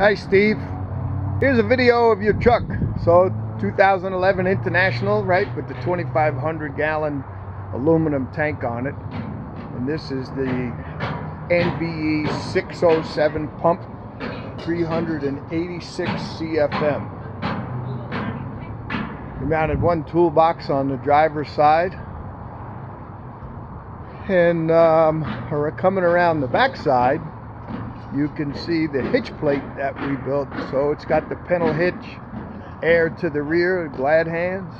Hi Steve. Here's a video of your truck. So 2011 International, right, with the 2,500 gallon aluminum tank on it. And this is the NVE 607 pump, 386 CFM. We mounted one toolbox on the driver's side. And um, we're coming around the back side, you can see the hitch plate that we built. So it's got the pintle hitch, air to the rear, glad hands,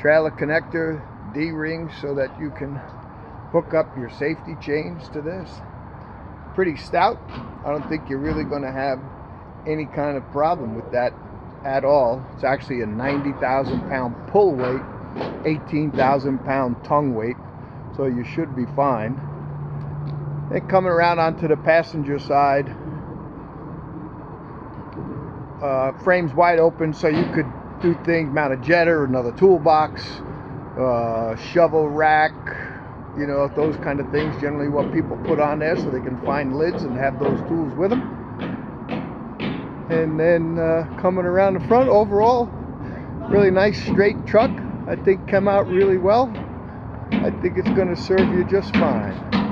trailer connector, D-ring so that you can hook up your safety chains to this. Pretty stout. I don't think you're really going to have any kind of problem with that at all. It's actually a 90,000 pound pull weight, 18,000 pound tongue weight, so you should be fine. And coming around onto the passenger side, uh, frames wide open so you could do things, mount a jetter, another toolbox, uh, shovel rack, you know, those kind of things. Generally what people put on there so they can find lids and have those tools with them. And then uh, coming around the front, overall, really nice straight truck. I think come out really well. I think it's going to serve you just fine.